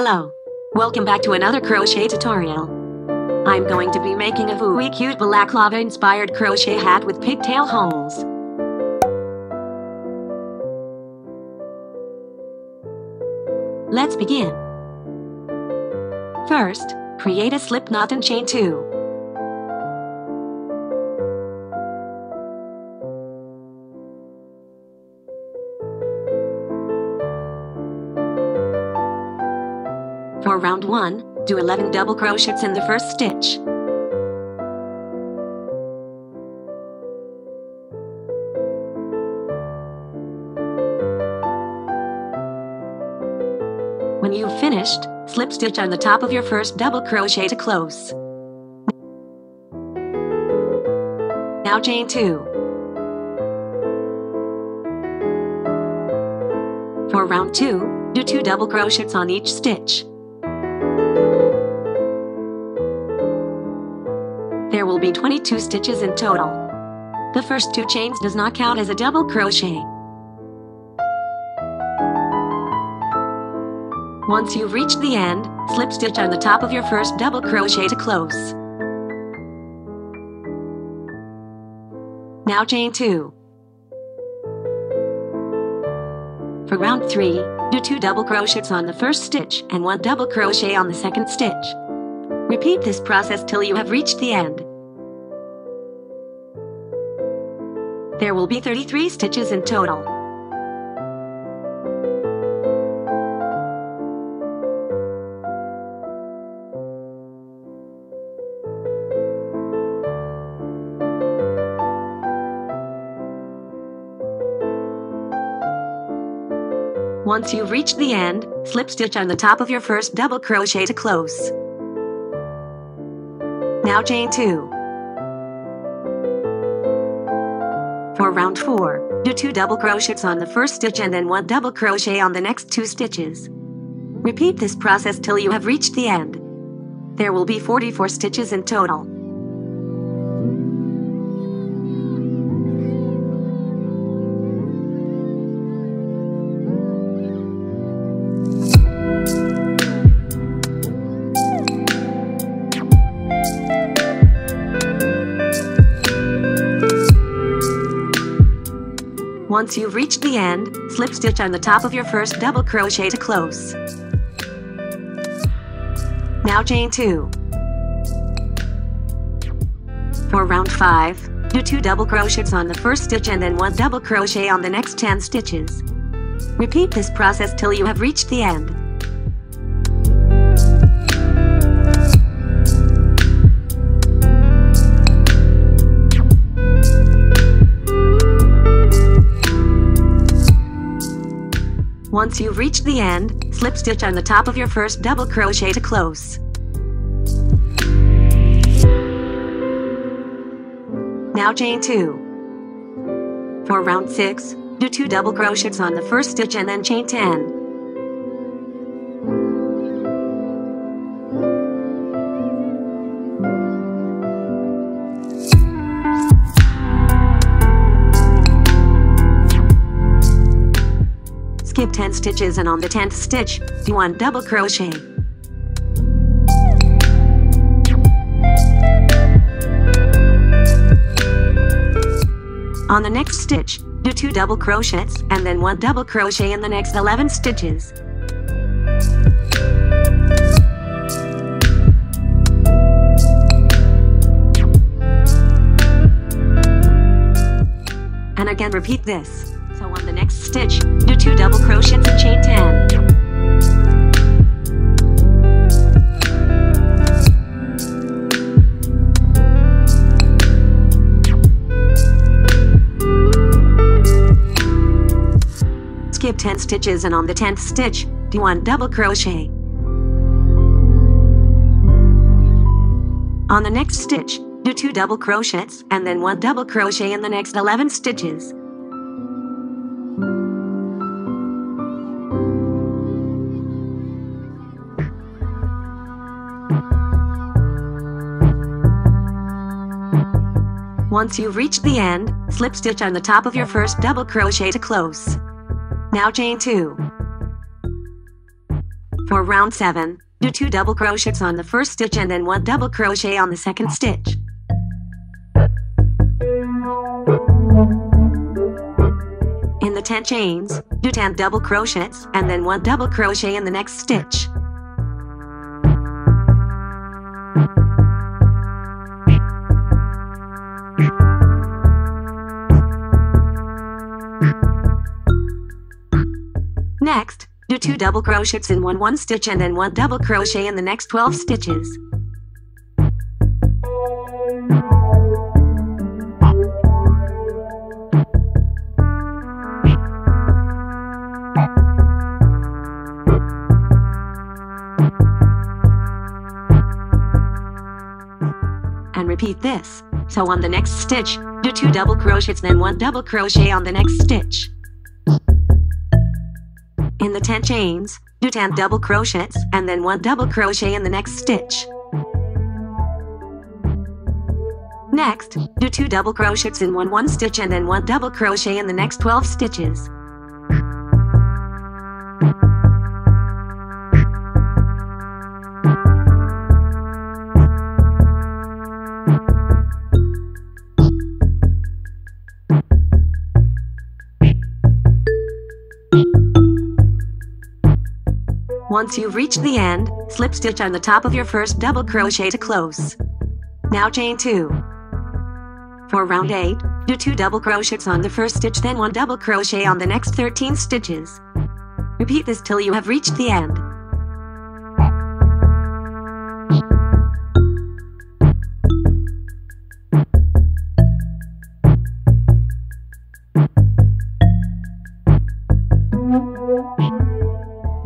Hello. Welcome back to another crochet tutorial. I'm going to be making a very cute balaclava inspired crochet hat with pigtail holes. Let's begin. First, create a slip knot and chain 2. Round 1, do 11 double crochets in the first stitch. When you've finished, slip stitch on the top of your first double crochet to close. Now chain 2. For round 2, do 2 double crochets on each stitch. Be 22 stitches in total. The first two chains does not count as a double crochet. Once you've reached the end, slip stitch on the top of your first double crochet to close. Now chain 2. For round 3, do 2 double crochets on the first stitch and 1 double crochet on the second stitch. Repeat this process till you have reached the end. There will be 33 stitches in total. Once you've reached the end, slip stitch on the top of your first double crochet to close. Now chain 2. For round 4, do 2 double crochets on the first stitch and then 1 double crochet on the next 2 stitches. Repeat this process till you have reached the end. There will be 44 stitches in total. Once you've reached the end, slip stitch on the top of your first double crochet to close. Now chain 2. For round 5, do 2 double crochets on the first stitch and then 1 double crochet on the next 10 stitches. Repeat this process till you have reached the end. Once you've reached the end, slip stitch on the top of your first double crochet to close. Now chain 2. For round 6, do 2 double crochets on the first stitch and then chain 10. Skip 10 stitches and on the 10th stitch, do 1 double crochet. On the next stitch, do 2 double crochets and then 1 double crochet in the next 11 stitches. And again repeat this. So on the next stitch, do 2 double crochets and chain 10. Skip 10 stitches and on the 10th stitch, do 1 double crochet. On the next stitch, do 2 double crochets and then 1 double crochet in the next 11 stitches. Once you've reached the end, slip stitch on the top of your first double crochet to close. Now chain 2. For round 7, do 2 double crochets on the first stitch and then 1 double crochet on the second stitch. In the 10 chains, do 10 double crochets and then 1 double crochet in the next stitch. Next, do 2 double crochets in one 1 stitch and then 1 double crochet in the next 12 stitches. And repeat this. So on the next stitch, do 2 double crochets then 1 double crochet on the next stitch. In the 10 chains, do 10 double crochets and then 1 double crochet in the next stitch. Next, do 2 double crochets in one 1 stitch and then 1 double crochet in the next 12 stitches. Once you've reached the end, slip stitch on the top of your first double crochet to close. Now chain 2. For round 8, do 2 double crochets on the first stitch then 1 double crochet on the next 13 stitches. Repeat this till you have reached the end.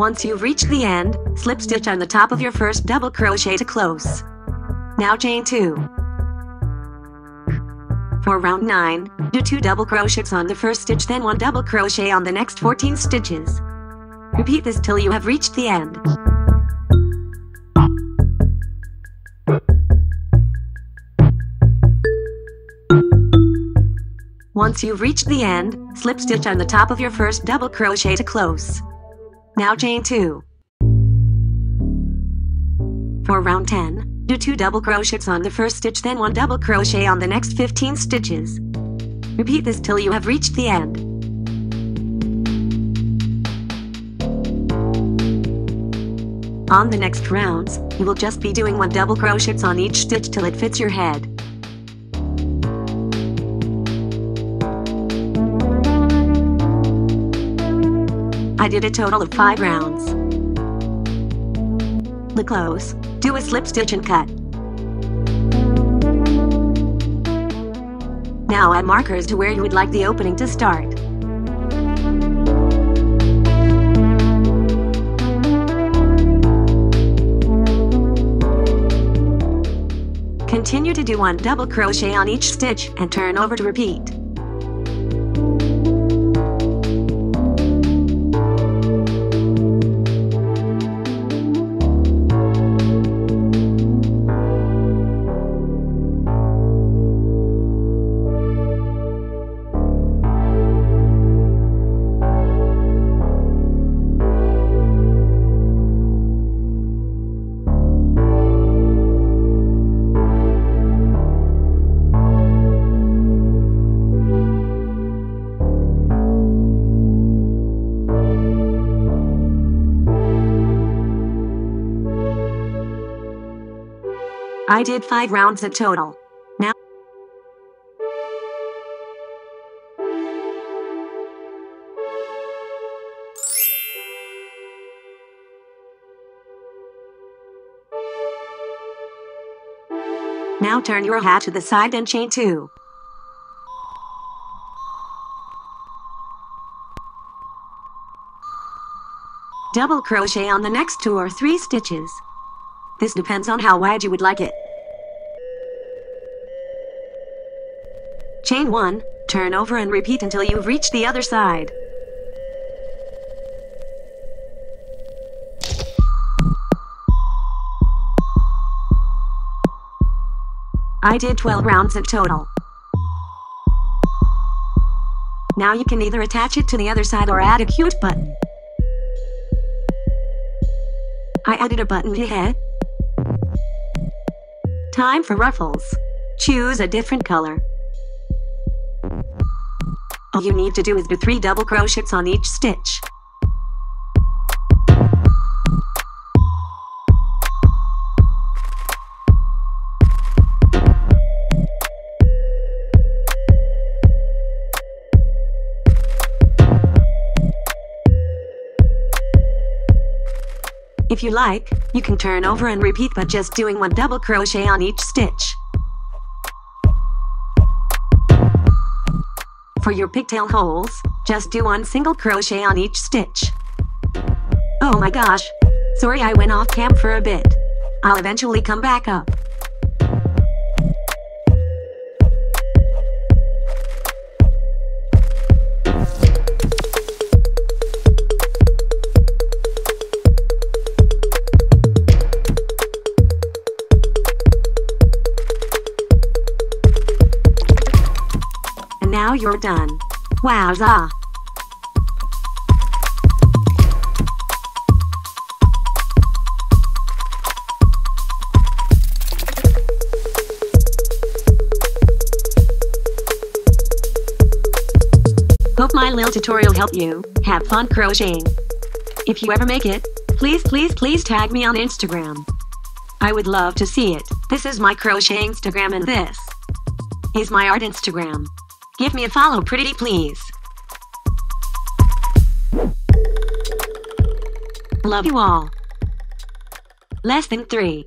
Once you've reached the end, slip stitch on the top of your first double crochet to close. Now chain 2. For round 9, do 2 double crochets on the first stitch then 1 double crochet on the next 14 stitches. Repeat this till you have reached the end. Once you've reached the end, slip stitch on the top of your first double crochet to close. Now chain 2. For round 10, do 2 double crochets on the first stitch then 1 double crochet on the next 15 stitches. Repeat this till you have reached the end. On the next rounds, you will just be doing 1 double crochets on each stitch till it fits your head. Did a total of 5 rounds. The close, do a slip stitch and cut. Now add markers to where you would like the opening to start. Continue to do one double crochet on each stitch and turn over to repeat. I did 5 rounds in total. Now Now turn your hat to the side and chain 2. Double crochet on the next 2 or 3 stitches. This depends on how wide you would like it. Chain 1, turn over and repeat until you've reached the other side. I did 12 rounds in total. Now you can either attach it to the other side or add a cute button. I added a button here. Time for ruffles. Choose a different color. All you need to do is do 3 double crochets on each stitch. If you like, you can turn over and repeat by just doing one double crochet on each stitch. For your pigtail holes, just do one single crochet on each stitch. Oh my gosh. Sorry I went off camp for a bit. I'll eventually come back up. Now you're done. Wowza! Hope my little tutorial helped you have fun crocheting. If you ever make it, please please please tag me on Instagram. I would love to see it. This is my crochet Instagram and this is my art Instagram. Give me a follow pretty please. Love you all. Less than three.